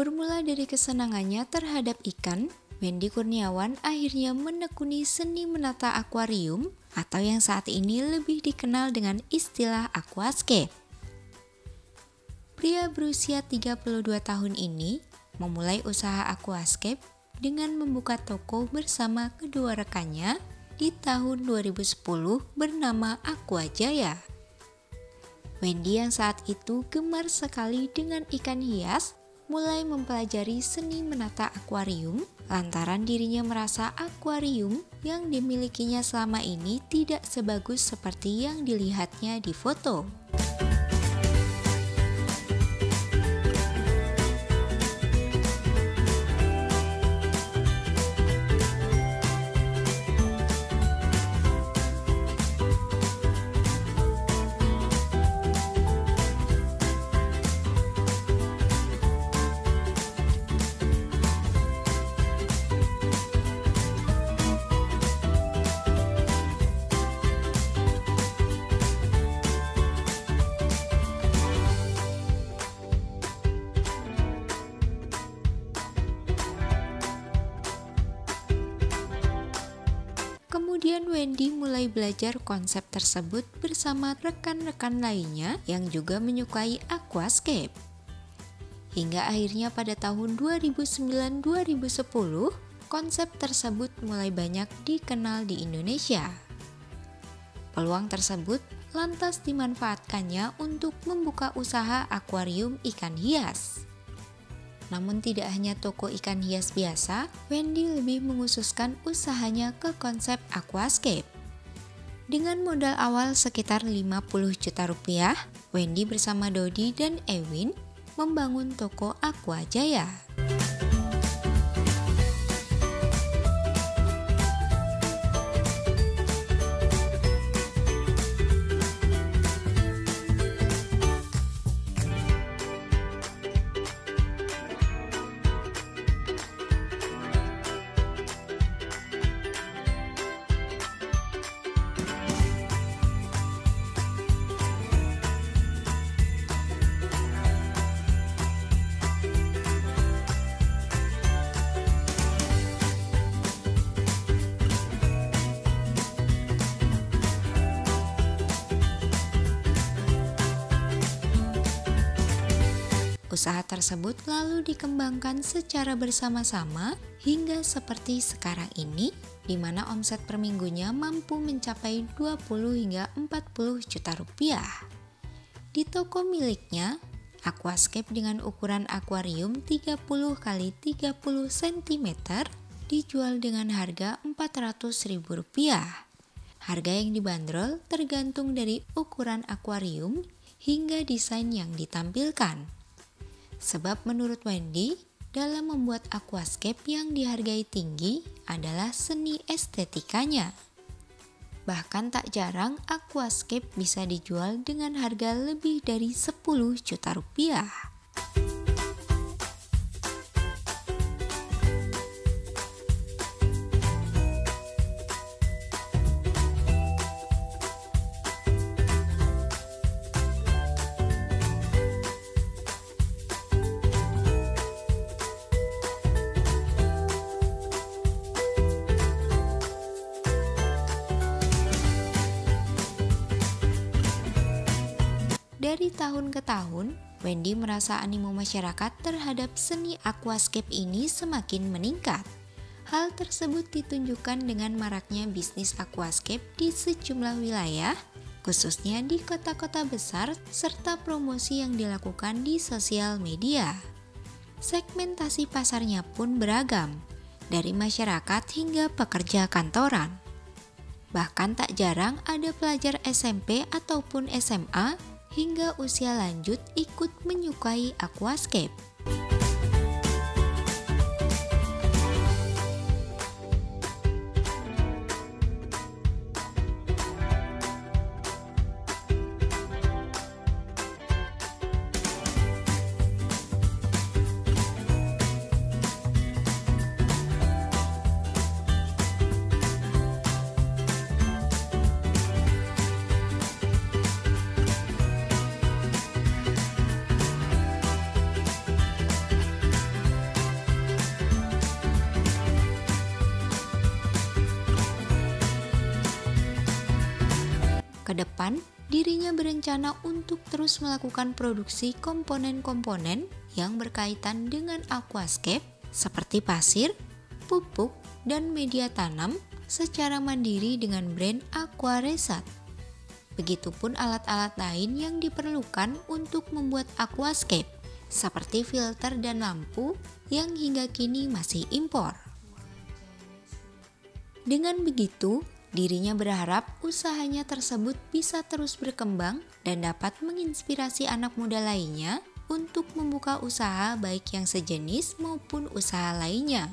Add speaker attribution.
Speaker 1: Bermula dari kesenangannya terhadap ikan, Wendy Kurniawan akhirnya menekuni seni menata akuarium atau yang saat ini lebih dikenal dengan istilah aquascape. Pria berusia 32 tahun ini memulai usaha aquascape dengan membuka toko bersama kedua rekannya di tahun 2010 bernama Aqua Jaya. Wendy yang saat itu gemar sekali dengan ikan hias mulai mempelajari seni menata akuarium lantaran dirinya merasa akuarium yang dimilikinya selama ini tidak sebagus seperti yang dilihatnya di foto. Kemudian Wendy mulai belajar konsep tersebut bersama rekan-rekan lainnya yang juga menyukai aquascape. Hingga akhirnya pada tahun 2009-2010, konsep tersebut mulai banyak dikenal di Indonesia. Peluang tersebut lantas dimanfaatkannya untuk membuka usaha akuarium ikan hias. Namun tidak hanya toko ikan hias biasa, Wendy lebih menghususkan usahanya ke konsep aquascape. Dengan modal awal sekitar 50 juta rupiah, Wendy bersama Dodi dan Ewin membangun toko Aqua Jaya. Usaha tersebut lalu dikembangkan secara bersama-sama hingga seperti sekarang ini, di mana omset per minggunya mampu mencapai 20 hingga 40 juta rupiah. Di toko miliknya, aquascape dengan ukuran akuarium 30 x 30 cm dijual dengan harga Rp400.000. Harga yang dibanderol tergantung dari ukuran akuarium hingga desain yang ditampilkan. Sebab menurut Wendy, dalam membuat aquascape yang dihargai tinggi adalah seni estetikanya. Bahkan tak jarang aquascape bisa dijual dengan harga lebih dari 10 juta rupiah. Dari tahun ke tahun, Wendy merasa animo masyarakat terhadap seni aquascape ini semakin meningkat. Hal tersebut ditunjukkan dengan maraknya bisnis aquascape di sejumlah wilayah, khususnya di kota-kota besar, serta promosi yang dilakukan di sosial media. Segmentasi pasarnya pun beragam, dari masyarakat hingga pekerja kantoran. Bahkan tak jarang ada pelajar SMP ataupun SMA hingga usia lanjut ikut menyukai aquascape. Ke depan, dirinya berencana untuk terus melakukan produksi komponen-komponen yang berkaitan dengan aquascape seperti pasir, pupuk, dan media tanam secara mandiri dengan brand Aquaresat. Begitupun alat-alat lain yang diperlukan untuk membuat aquascape, seperti filter dan lampu yang hingga kini masih impor. Dengan begitu, dirinya berharap usahanya tersebut bisa terus berkembang dan dapat menginspirasi anak muda lainnya untuk membuka usaha baik yang sejenis maupun usaha lainnya.